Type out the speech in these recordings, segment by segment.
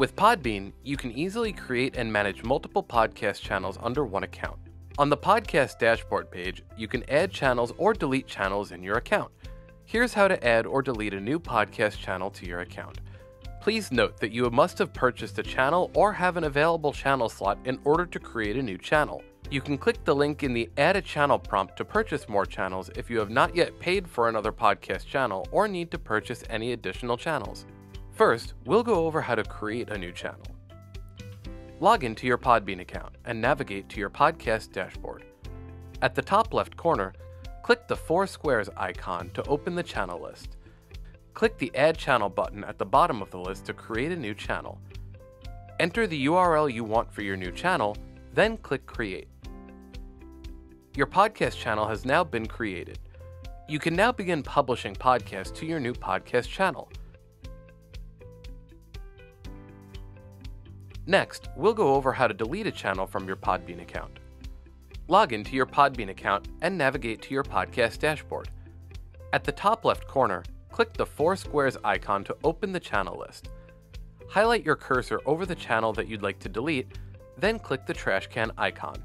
With Podbean, you can easily create and manage multiple podcast channels under one account. On the podcast dashboard page, you can add channels or delete channels in your account. Here's how to add or delete a new podcast channel to your account. Please note that you must have purchased a channel or have an available channel slot in order to create a new channel. You can click the link in the Add a Channel prompt to purchase more channels if you have not yet paid for another podcast channel or need to purchase any additional channels. First, we'll go over how to create a new channel. Log into your Podbean account and navigate to your podcast dashboard. At the top left corner, click the four squares icon to open the channel list. Click the Add Channel button at the bottom of the list to create a new channel. Enter the URL you want for your new channel, then click Create. Your podcast channel has now been created. You can now begin publishing podcasts to your new podcast channel. Next, we'll go over how to delete a channel from your Podbean account. Log into your Podbean account and navigate to your podcast dashboard. At the top left corner, click the four squares icon to open the channel list. Highlight your cursor over the channel that you'd like to delete, then click the trash can icon.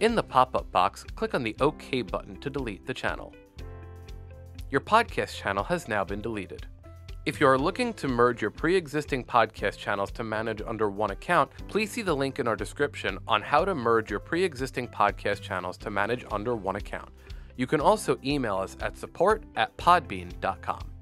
In the pop up box, click on the OK button to delete the channel. Your podcast channel has now been deleted. If you are looking to merge your pre existing podcast channels to manage under one account, please see the link in our description on how to merge your pre existing podcast channels to manage under one account. You can also email us at support at podbean.com.